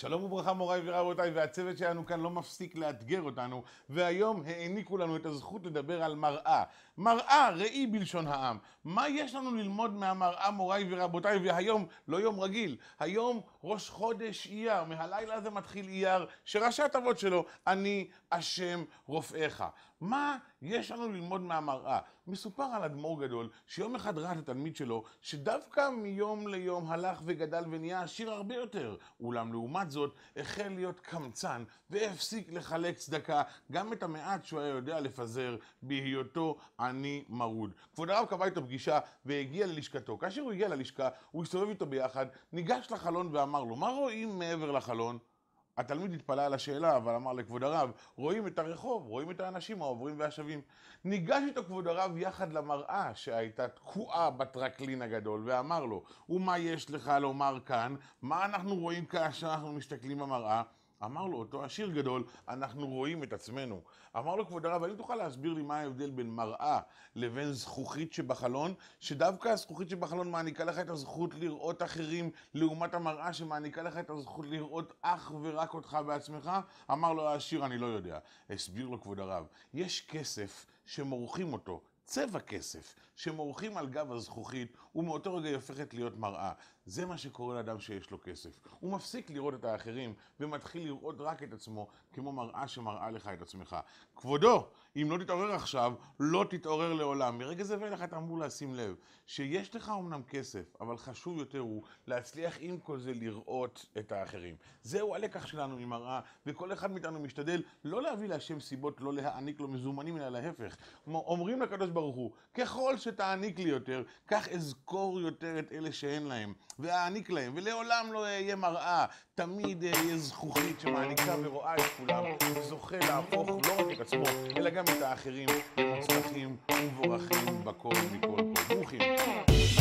שלום וברכה מוריי ורבותיי, והצוות שלנו כאן לא מפסיק לאתגר אותנו, והיום העניקו לנו את הזכות לדבר על מראה. מראה, ראי בלשון העם. מה יש לנו ללמוד מהמראה מוריי ורבותיי, והיום לא יום רגיל, היום ראש חודש אייר, מהלילה הזה מתחיל אייר, שראשי התיבות שלו, אני השם רופאיך. מה יש לנו ללמוד מהמראה? מסופר על אדמו"ר גדול, שיום אחד ראה את התלמיד שלו, שדווקא מיום ליום הלך וגדל ונהיה עשיר הרבה יותר. אולם לעומת זאת, החל להיות קמצן, והפסיק לחלק צדקה, גם את המעט שהוא היה יודע לפזר, בהיותו עני מרוד. כבוד הרב קבע איתו פגישה, והגיע ללשכתו. כאשר הוא הגיע ללשכה, הוא הסתובב איתו ביחד, ניגש לחלון ואמר לו, מה רואים מעבר לחלון? התלמיד התפלא על השאלה, אבל אמר לכבוד הרב, רואים את הרחוב, רואים את האנשים העוברים והשבים. ניגש איתו כבוד הרב יחד למראה שהייתה תקועה בטרקלין הגדול, ואמר לו, ומה יש לך לומר כאן? מה אנחנו רואים כאשר אנחנו מסתכלים במראה? אמר לו אותו עשיר גדול, אנחנו רואים את עצמנו. אמר לו כבוד הרב, האם תוכל להסביר לי מה ההבדל בין מראה לבין זכוכית שבחלון, שדווקא הזכוכית שבחלון מעניקה לך את הזכות לראות אחרים, לעומת המראה שמעניקה לך את הזכות לראות אך ורק אותך בעצמך? אמר לו העשיר, אני לא יודע. הסביר לו כבוד הרב, יש כסף שמורחים אותו. צבע כסף שמורחים על גב הזכוכית ומאותו רגע היא הופכת להיות מראה. זה מה שקורה לאדם שיש לו כסף. הוא מפסיק לראות את האחרים ומתחיל לראות רק את עצמו כמו מראה שמראה לך את עצמך. כבודו, אם לא תתעורר עכשיו, לא תתעורר לעולם. מרגע זה ואילך אתה אמור לשים לב שיש לך אמנם כסף, אבל חשוב יותר הוא להצליח עם כל זה לראות את האחרים. זהו הלקח שלנו ממראה, וכל אחד מאיתנו משתדל לא להביא להשם סיבות לא להעניק לו מזומנים, אלא להפך. אומרים לקדוש ברוך הוא, ככל שתעניק לי יותר, כך אזכור יותר את אלה שאין להם, ואעניק להם, ולעולם לא אהיה מראה, תמיד אהיה זכוכית שמעניקה ורואה את כולם, וזוכה להפוך לא רק את עצמו, אלא גם את האחרים, מוצלחים ומבורכים בכל מכל כל. ברוכים.